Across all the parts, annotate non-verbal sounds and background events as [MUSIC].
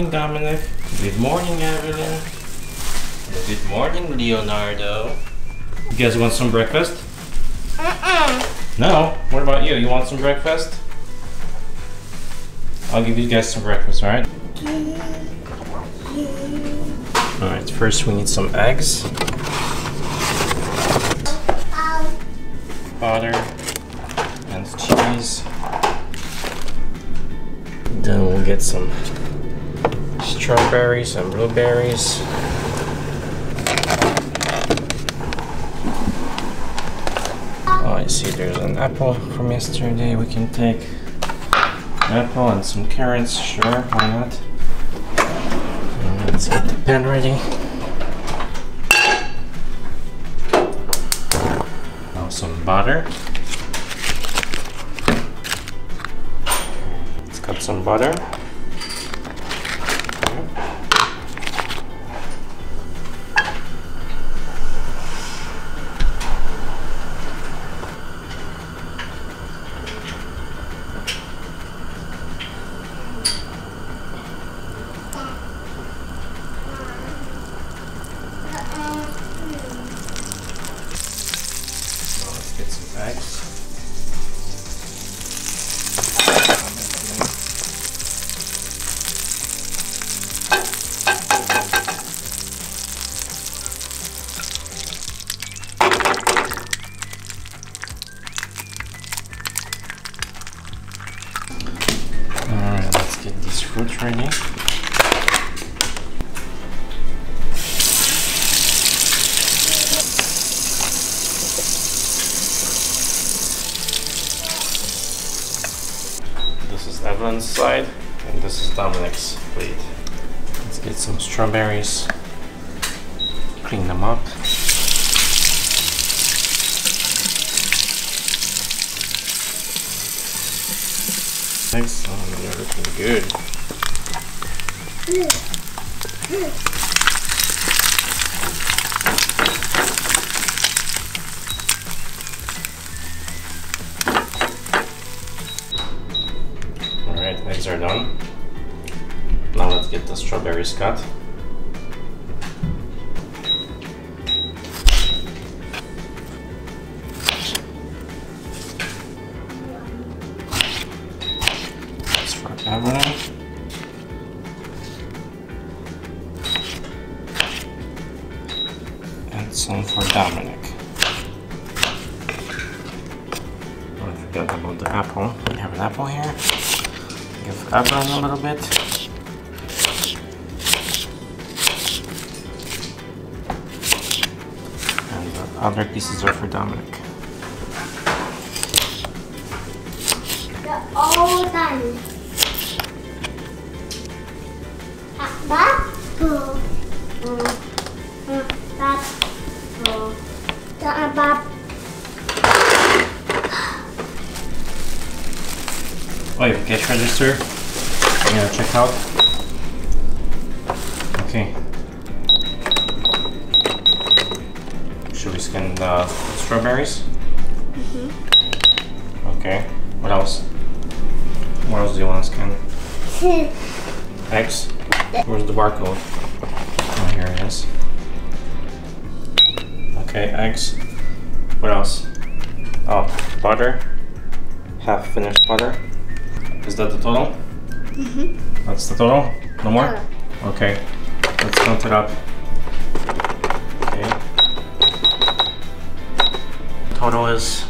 morning, Dominic. Good morning, Evelyn. Good morning, Leonardo. You guys want some breakfast? No? What about you? You want some breakfast? I'll give you guys some breakfast, alright? Alright, first we need some eggs. Butter and cheese. Then we'll get some strawberries and blueberries. Oh, I see there's an apple from yesterday. We can take apple and some carrots. Sure, why not? And let's get the pan ready. Now some butter. Let's cut some butter. This is Evelyn's side, and this is Dominic's plate. Let's get some strawberries, clean them up. Eggs, oh, they're looking good. Alright, eggs are done. Now let's get the strawberries cut. That's for Evelyn. Some for Dominic. I forgot about the apple. We have an apple here. Give Evelyn a little bit. And the other pieces are for Dominic. They're all done. Apple. Mm, mm. The apple. Oh, you have a cash register? You gonna check out? Okay. Should we scan the strawberries? Mm-hmm. Okay. What else? What else do you want to scan? [LAUGHS] Eggs? Where's the barcode? Oh, here it is. Okay, eggs. What else? Oh, butter. Half finished butter. Is that the total? Mm-hmm. That's the total? No more? Yeah. Okay. Let's count it up. Okay. Total is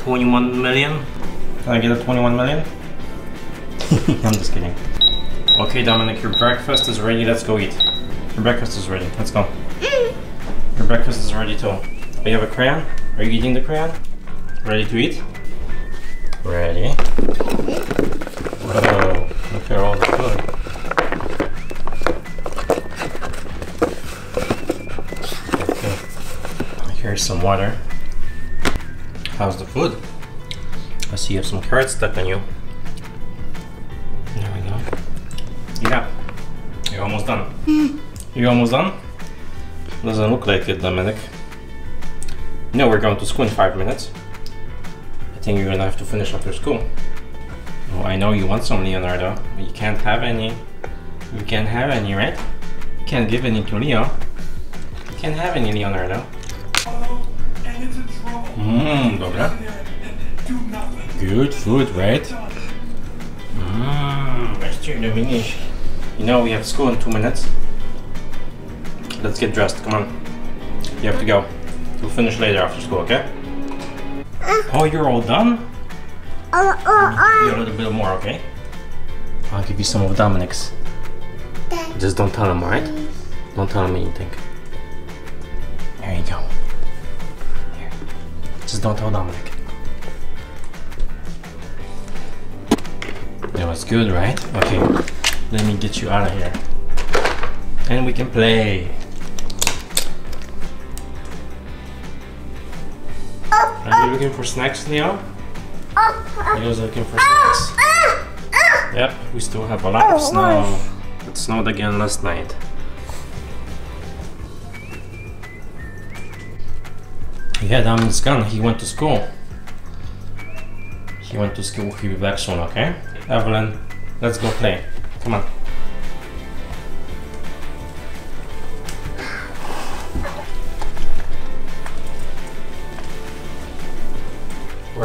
21 million. Can I get a 21 million? [LAUGHS] I'm just kidding. Okay, Dominic, your breakfast is ready. Let's go eat. Your breakfast is ready. Let's go. Your breakfast is ready too. We have a crayon? Are you eating the crayon? Ready to eat? Ready. Whoa, look at all the food. Okay. Here's some water. How's the food? I see you have some carrots stuck on you. There we go. Yeah. You're almost done. You're almost done? Doesn't look like it, Dominic. No, we're going to school in five minutes. I think you're gonna have to finish after school. Oh, I know you want some Leonardo, but you can't have any. You can't have any, right? Can't give any to Leo. You can't have any Leonardo. Mmm, dobra. Good food, right? Mmm, Mr. You know we have school in two minutes. Let's get dressed, come on. You have to go. We'll finish later after school, okay? Uh. Oh, you're all done? Oh, oh, oh. You a little bit more, okay? I'll give you some of Dominic's. oh. Just don't tell him, alright? Don't tell him anything. There you go. Here. Just don't tell Dominic. That was good, right? Okay. Let me get you out of here. And we can play. Are you looking for snacks, Leo? Are you looking for snacks? Yep, we still have a lot of oh, snow. It snowed again last night. Yeah, Damon's gone. He went to school. He went to school. He'll be back soon, okay? Evelyn, let's go play. Come on.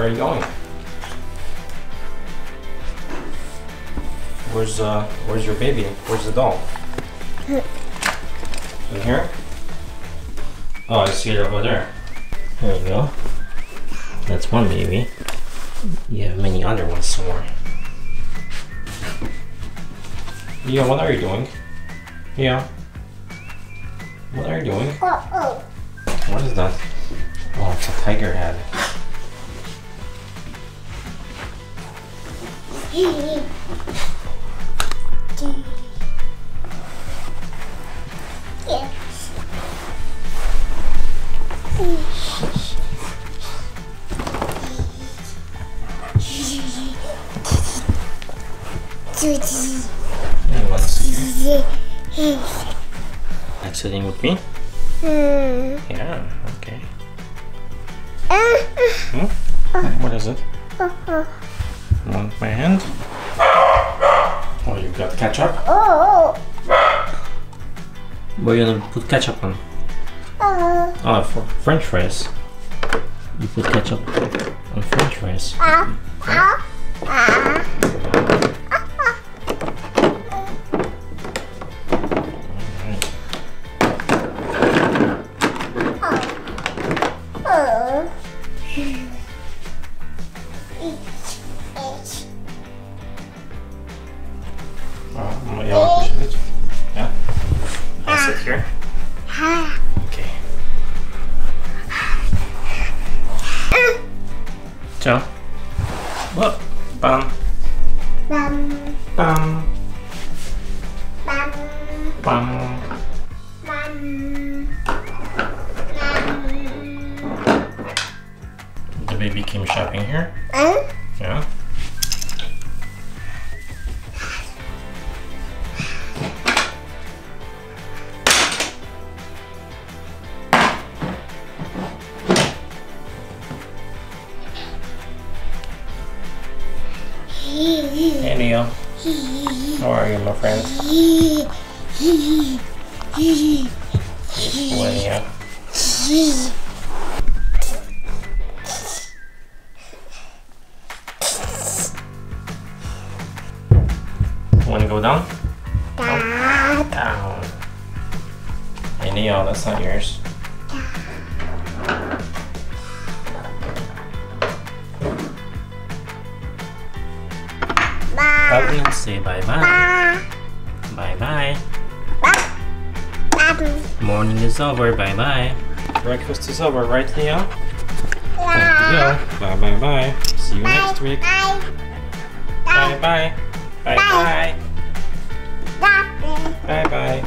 Where are you going? Where's uh where's your baby? Where's the doll? In here? Oh, I see it over there. There you go. That's one baby. You have many other ones somewhere. Yeah, what are you doing? Yeah. What are you doing? What is that? Oh, it's a tiger head. Yes. Judy. You wanna sit here? Like sitting with me? Hmm. Yeah, okay. Ah, Hmm? What is it? ah, Want my hand? Oh, you got ketchup? Oh. What are you gonna put ketchup on? Oh. Oh, for French fries. You put ketchup on French fries. Ah. Ah. Sit here? Okay. So. What? Bam. Bum. Bam. Bum. Bam. Bum. Bum. The baby came shopping here. Huh? Yeah. Hey Leo. How are you, my friend? Leo. Wanna go down? Dad. Down. Hey Leo, that's not yours. Say bye bye. Bye bye. Bye. Morning is over. Bye bye. Breakfast is over, right, Leo? Time to go. Bye bye bye. See you next week. Bye-bye. Bye-bye. Bye. Bye bye. Bye